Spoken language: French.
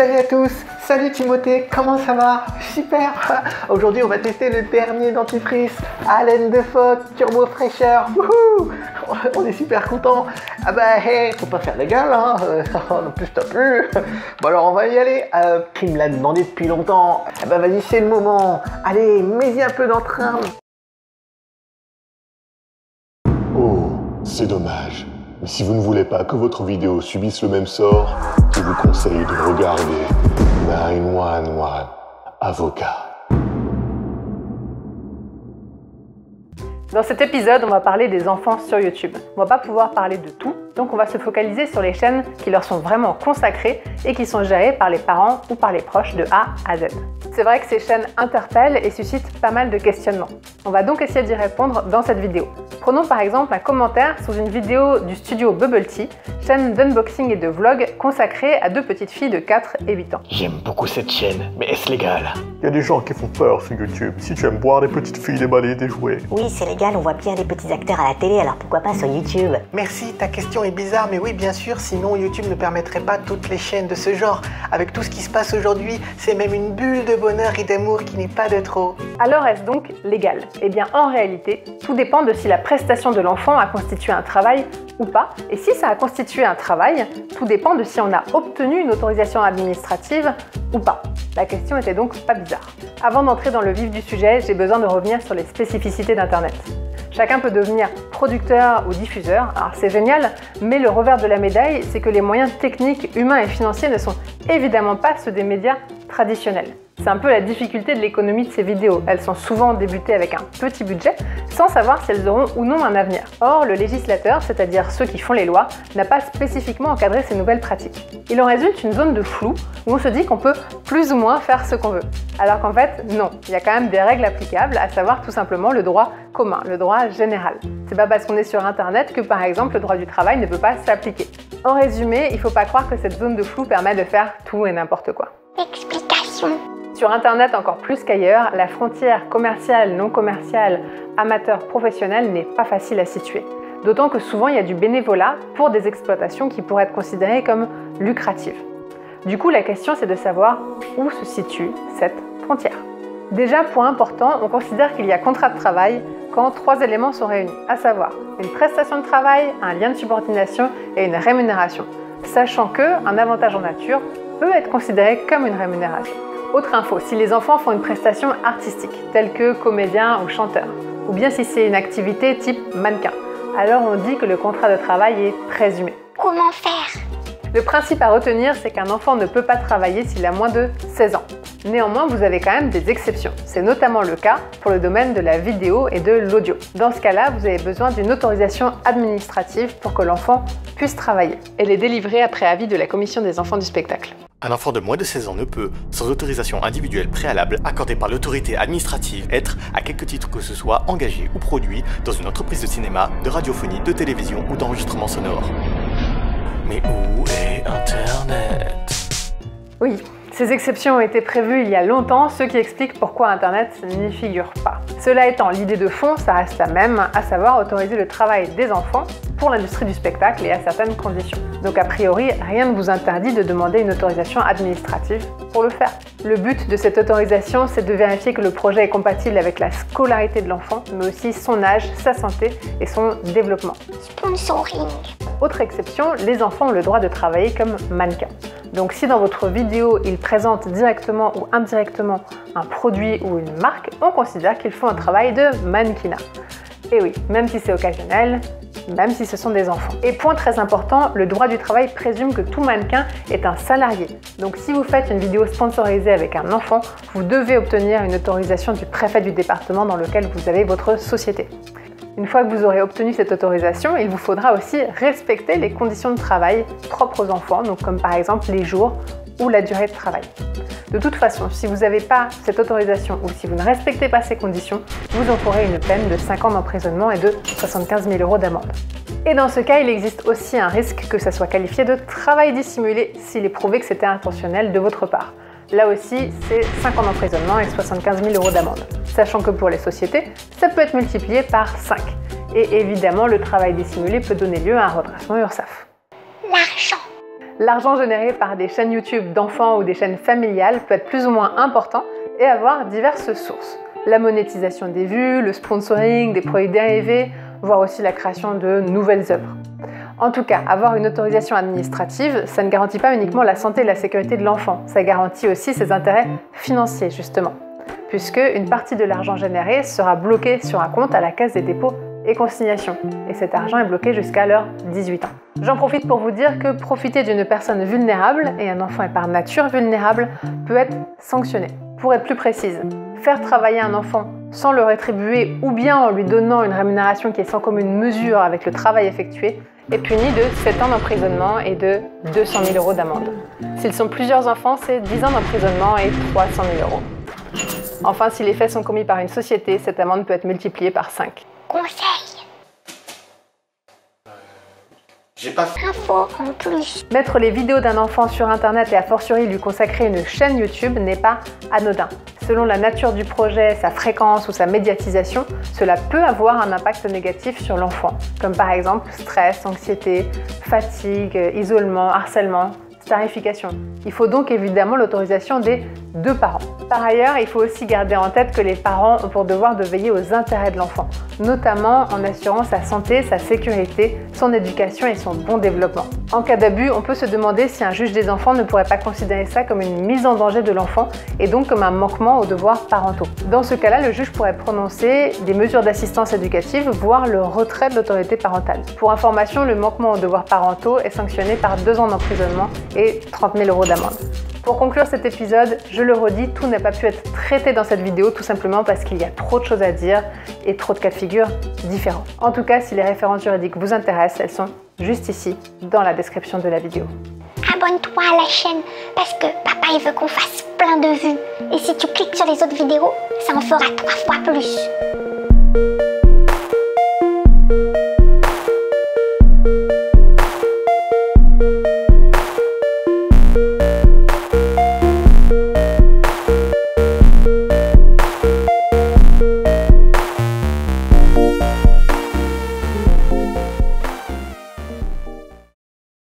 Salut à tous, salut Timothée, comment ça va? Super Aujourd'hui on va tester le dernier dentifrice Allen de phoque Turbo Fraîcheur. On est super content. Ah bah hey, faut pas faire les gars hein En plus t'as plus Bon alors on va y aller. Euh, qui me l'a demandé depuis longtemps Ah bah vas-y c'est le moment. Allez, mets-y un peu d'entrain. Oh, c'est dommage. Mais si vous ne voulez pas que votre vidéo subisse le même sort, je vous conseille de regarder 911 Avocat. Dans cet épisode, on va parler des enfants sur YouTube. On va pas pouvoir parler de tout, donc on va se focaliser sur les chaînes qui leur sont vraiment consacrées et qui sont gérées par les parents ou par les proches de A à Z. C'est vrai que ces chaînes interpellent et suscitent pas mal de questionnements. On va donc essayer d'y répondre dans cette vidéo. Prenons par exemple un commentaire sous une vidéo du studio Bubble Tea, chaîne d'unboxing et de vlog consacrée à deux petites filles de 4 et 8 ans. J'aime beaucoup cette chaîne, mais est-ce légal? Il y a des gens qui font peur sur YouTube. Si tu aimes boire des petites filles déballer des jouets. Oui, c'est légal, on voit bien des petits acteurs à la télé, alors pourquoi pas sur YouTube? Merci, ta question est bizarre, mais oui, bien sûr, sinon YouTube ne permettrait pas toutes les chaînes de ce genre. Avec tout ce qui se passe aujourd'hui, c'est même une bulle de bonheur et d'amour qui n'est pas de trop. Alors est-ce donc légal? Eh bien en réalité, tout dépend de si la de l'enfant a constitué un travail ou pas. Et si ça a constitué un travail, tout dépend de si on a obtenu une autorisation administrative ou pas. La question était donc pas bizarre. Avant d'entrer dans le vif du sujet, j'ai besoin de revenir sur les spécificités d'Internet. Chacun peut devenir producteur ou diffuseur, alors c'est génial, mais le revers de la médaille, c'est que les moyens techniques, humains et financiers ne sont évidemment pas ceux des médias traditionnels. C'est un peu la difficulté de l'économie de ces vidéos. Elles sont souvent débutées avec un petit budget, sans savoir si elles auront ou non un avenir. Or, le législateur, c'est-à-dire ceux qui font les lois, n'a pas spécifiquement encadré ces nouvelles pratiques. Il en résulte une zone de flou où on se dit qu'on peut plus ou moins faire ce qu'on veut. Alors qu'en fait, non, il y a quand même des règles applicables, à savoir tout simplement le droit commun, le droit général. C'est pas parce qu'on est sur internet que par exemple le droit du travail ne peut pas s'appliquer. En résumé, il faut pas croire que cette zone de flou permet de faire tout et n'importe quoi. Explication. Sur Internet encore plus qu'ailleurs, la frontière commerciale, non commerciale, amateur, professionnel n'est pas facile à situer. D'autant que souvent il y a du bénévolat pour des exploitations qui pourraient être considérées comme lucratives. Du coup, la question c'est de savoir où se situe cette frontière. Déjà, point important, on considère qu'il y a contrat de travail quand trois éléments sont réunis, à savoir une prestation de travail, un lien de subordination et une rémunération, sachant que un avantage en nature peut être considéré comme une rémunération. Autre info, si les enfants font une prestation artistique, telle que comédien ou chanteur, ou bien si c'est une activité type mannequin, alors on dit que le contrat de travail est présumé. Comment faire? Le principe à retenir, c'est qu'un enfant ne peut pas travailler s'il a moins de 16 ans. Néanmoins, vous avez quand même des exceptions. C'est notamment le cas pour le domaine de la vidéo et de l'audio. Dans ce cas-là, vous avez besoin d'une autorisation administrative pour que l'enfant puisse travailler. Elle est délivrée après avis de la commission des enfants du spectacle. Un enfant de moins de 16 ans ne peut, sans autorisation individuelle préalable accordée par l'autorité administrative, être, à quelque titre que ce soit, engagé ou produit dans une entreprise de cinéma, de radiophonie, de télévision ou d'enregistrement sonore. Mais où est Internet? Oui, ces exceptions ont été prévues il y a longtemps, ce qui explique pourquoi Internet n'y figure pas. Cela étant, l'idée de fond, ça reste la même, à savoir autoriser le travail des enfants pour l'industrie du spectacle et à certaines conditions. Donc a priori, rien ne vous interdit de demander une autorisation administrative pour le faire. Le but de cette autorisation, c'est de vérifier que le projet est compatible avec la scolarité de l'enfant, mais aussi son âge, sa santé et son développement. Sponsoring. Autre exception, les enfants ont le droit de travailler comme mannequins. Donc si dans votre vidéo ils présentent directement ou indirectement un produit ou une marque, on considère qu'ils font un travail de mannequinat. Et oui, même si c'est occasionnel, même si ce sont des enfants. Et point très important, le droit du travail présume que tout mannequin est un salarié. Donc si vous faites une vidéo sponsorisée avec un enfant, vous devez obtenir une autorisation du préfet du département dans lequel vous avez votre société. Une fois que vous aurez obtenu cette autorisation, il vous faudra aussi respecter les conditions de travail propres aux enfants, comme par exemple les jours ou la durée de travail. De toute façon, si vous n'avez pas cette autorisation ou si vous ne respectez pas ces conditions, vous encourez une peine de 5 ans d'emprisonnement et de 75 000 euros d'amende. Et dans ce cas, il existe aussi un risque que ça soit qualifié de travail dissimulé s'il est prouvé que c'était intentionnel de votre part. Là aussi, c'est 5 ans d'emprisonnement et 75 000 euros d'amende. Sachant que pour les sociétés, ça peut être multiplié par 5. Et évidemment, le travail dissimulé peut donner lieu à un redressement URSAF. L'argent. L'argent généré par des chaînes YouTube d'enfants ou des chaînes familiales peut être plus ou moins important et avoir diverses sources. La monétisation des vues, le sponsoring, des produits dérivés, voire aussi la création de nouvelles œuvres. En tout cas, avoir une autorisation administrative, ça ne garantit pas uniquement la santé et la sécurité de l'enfant, ça garantit aussi ses intérêts financiers justement, puisque une partie de l'argent généré sera bloqué sur un compte à la caisse des dépôts et consignation. Et cet argent est bloqué jusqu'à leurs 18 ans. J'en profite pour vous dire que profiter d'une personne vulnérable, et un enfant est par nature vulnérable, peut être sanctionné. Pour être plus précise, faire travailler un enfant sans le rétribuer ou bien en lui donnant une rémunération qui est sans commune mesure avec le travail effectué est puni de 7 ans d'emprisonnement et de 200 000 euros d'amende. S'ils sont plusieurs enfants, c'est 10 ans d'emprisonnement et 300 000 euros. Enfin, si les faits sont commis par une société, cette amende peut être multipliée par 5. Conseil. J'ai pas Info en plus. Mettre les vidéos d'un enfant sur Internet et a fortiori lui consacrer une chaîne YouTube n'est pas anodin. Selon la nature du projet, sa fréquence ou sa médiatisation, cela peut avoir un impact négatif sur l'enfant, comme par exemple stress, anxiété, fatigue, isolement, harcèlement, Il faut donc évidemment l'autorisation des deux parents. Par ailleurs, il faut aussi garder en tête que les parents ont pour devoir de veiller aux intérêts de l'enfant, notamment en assurant sa santé, sa sécurité, son éducation et son bon développement. En cas d'abus, on peut se demander si un juge des enfants ne pourrait pas considérer ça comme une mise en danger de l'enfant et donc comme un manquement aux devoirs parentaux. Dans ce cas-là, le juge pourrait prononcer des mesures d'assistance éducative, voire le retrait de l'autorité parentale. Pour information, le manquement aux devoirs parentaux est sanctionné par deux ans d'emprisonnement et 30 000 euros d'amende. Pour conclure cet épisode, je le redis, tout n'a pas pu être traité dans cette vidéo tout simplement parce qu'il y a trop de choses à dire et trop de cas de figure différents. En tout cas, si les références juridiques vous intéressent, elles sont juste ici, dans la description de la vidéo. Abonne-toi à la chaîne parce que papa il veut qu'on fasse plein de vues. Et si tu cliques sur les autres vidéos, ça en fera trois fois plus.